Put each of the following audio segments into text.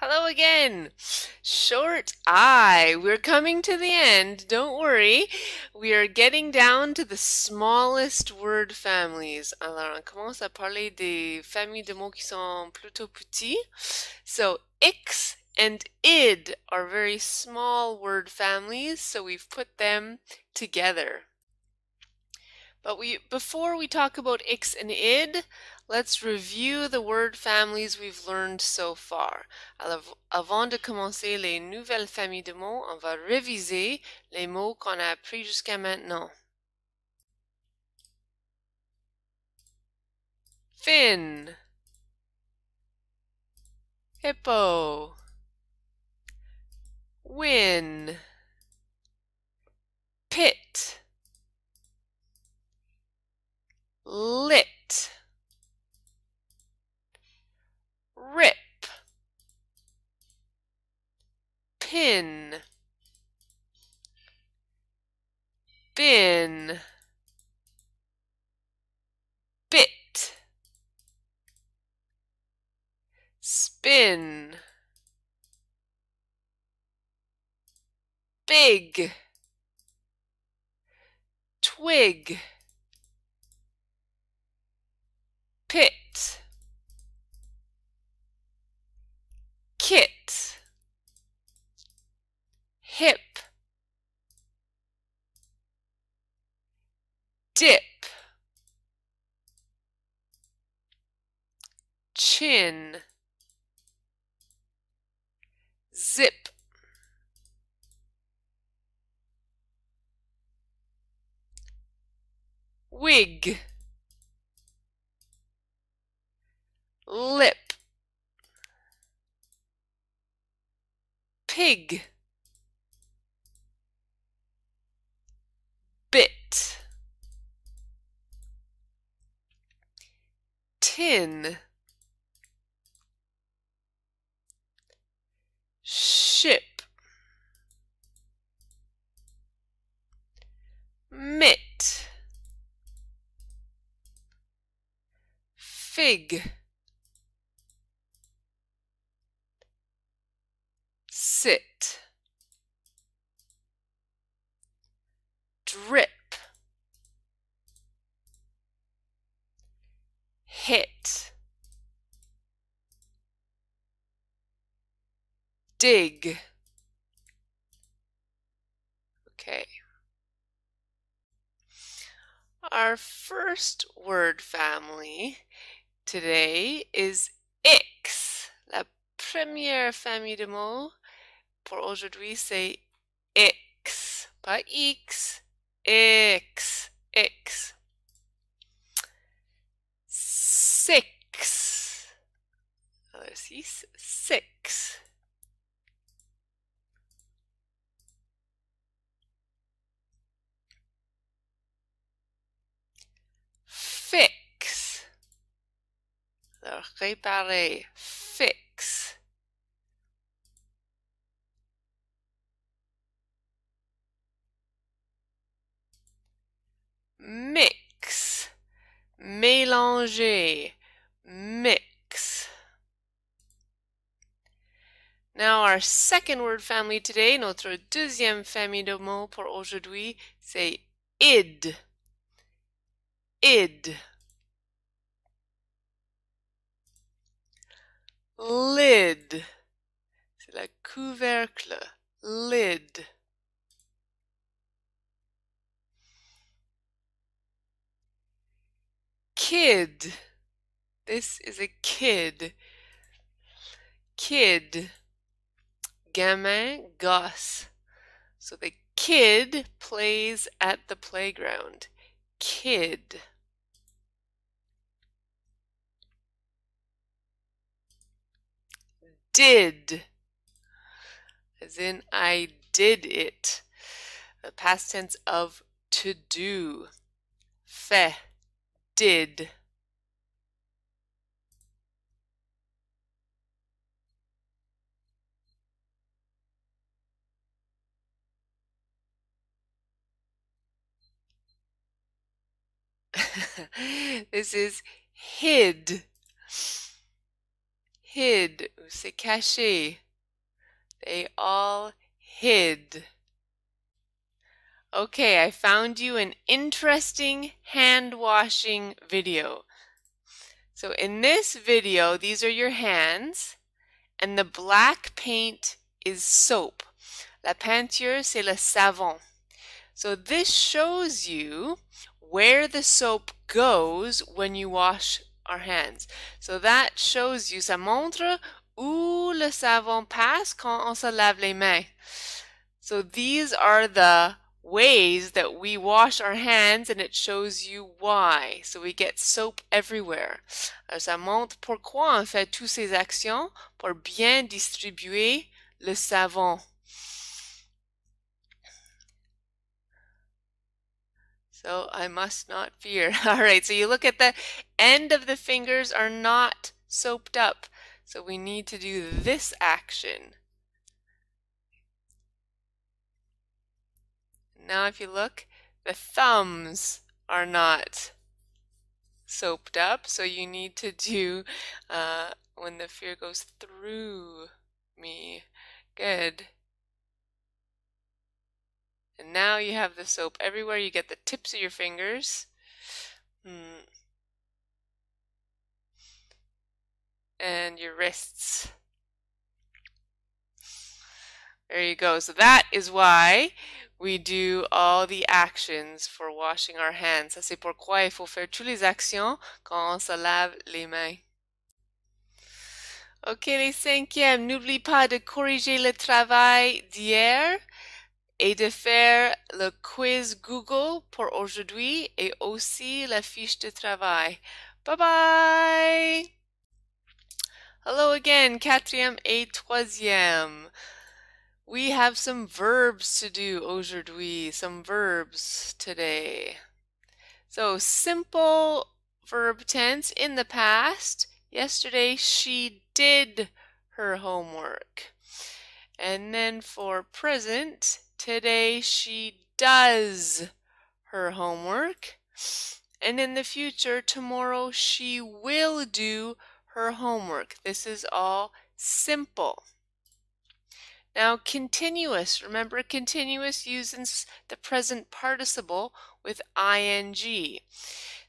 Hello again. Short I. We're coming to the end. Don't worry. We are getting down to the smallest word families. Alors, on commence à parler des familles de mots qui sont plutôt petits. So, ix and id are very small word families, so we've put them together. But we before we talk about ix and id, let's review the word families we've learned so far. Alors, avant de commencer les nouvelles familles de mots, on va réviser les mots qu'on a appris jusqu'à maintenant. Fin, hippo, win, pit, lit, pin, bin, bit, spin, big, twig, pit, kit, hip, dip, chin, zip, wig, lip, pig, tin, ship, mitt, fig, sit, drip, dig. Okay. Our first word family today is ix. La première famille de mots pour aujourd'hui c'est ix. Pas X, X, X. Six. Six, six. Fix. Alors réparer, fix. Mix. Mélanger, mix. Now our second word family today, notre deuxième famille de mots pour aujourd'hui, c'est id. Id. Lid. C'est la couvercle. Lid. Kid. This is a kid. Kid. Gamin, gosse. So the kid plays at the playground. Kid. Did. As in, I did it. The past tense of to do. Fait. Did. this is hid. Hid ou caché. They all hid. Okay, I found you an interesting hand washing video. So in this video, these are your hands and the black paint is soap. La peinture, c'est le savon. So this shows you where the soap goes when you wash our hands. So that shows you, ça montre où le savon passe quand on se lave les mains. So these are the ways that we wash our hands and it shows you why. So we get soap everywhere. Alors ça montre pourquoi on fait toutes ces actions pour bien distribuer le savon. So I must not fear. All right, so you look at the end of the fingers are not soaped up. So we need to do this action. Now if you look, the thumbs are not soaped up. So you need to do uh, when the fear goes through me. Good. And now you have the soap everywhere. You get the tips of your fingers. Hmm. And your wrists. There you go. So that is why we do all the actions for washing our hands. Ça c'est pourquoi il faut faire toutes les actions quand on se lave les mains. Ok les cinquièmes, n'oublie pas de corriger le travail d'hier et de faire le quiz Google pour aujourd'hui et aussi la fiche de travail. Bye bye! Hello again, quatrième et troisième. We have some verbs to do aujourd'hui, some verbs today. So simple verb tense in the past. Yesterday she did her homework. And then for present, Today she does her homework. And in the future, tomorrow she will do her homework. This is all simple. Now, continuous. Remember, continuous uses the present participle with ing.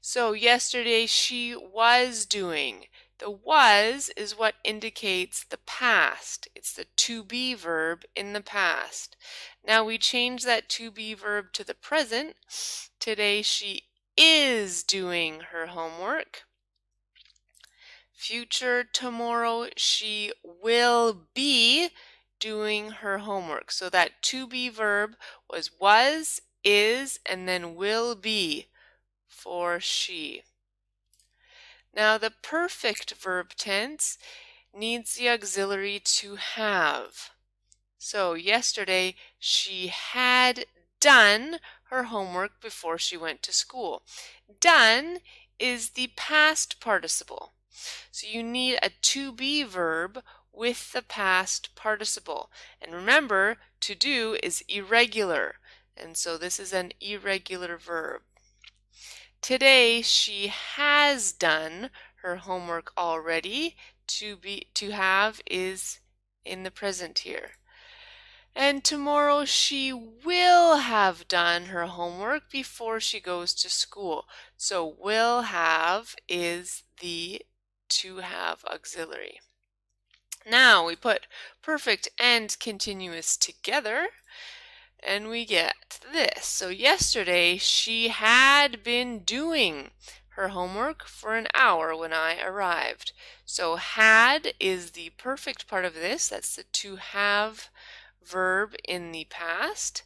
So, yesterday she was doing. The was is what indicates the past. It's the to be verb in the past. Now we change that to be verb to the present. Today she is doing her homework. Future tomorrow she will be doing her homework. So that to be verb was was, is, and then will be for she. Now the perfect verb tense needs the auxiliary to have. So yesterday she had done her homework before she went to school. Done is the past participle. So you need a to be verb with the past participle. And remember, to do is irregular. And so this is an irregular verb. Today she has done her homework already. To be to have is in the present here. And tomorrow she will have done her homework before she goes to school. So will have is the to have auxiliary. Now we put perfect and continuous together and we get this. So yesterday she had been doing her homework for an hour when I arrived. So had is the perfect part of this. That's the to have verb in the past.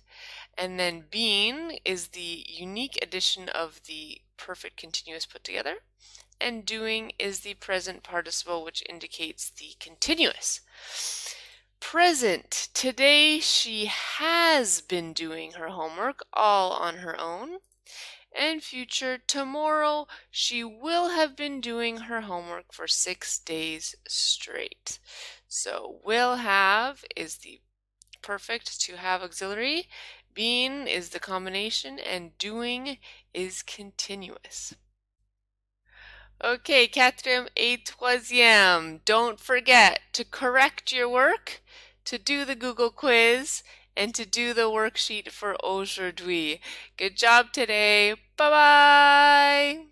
And then been is the unique addition of the perfect continuous put together. And doing is the present participle which indicates the continuous present. Today she has been doing her homework all on her own. And future, tomorrow she will have been doing her homework for six days straight. So will have is the perfect to have auxiliary. Being is the combination and doing is continuous. Okay, quatrième et troisième. Don't forget to correct your work, to do the Google quiz, and to do the worksheet for aujourd'hui. Good job today. Bye bye.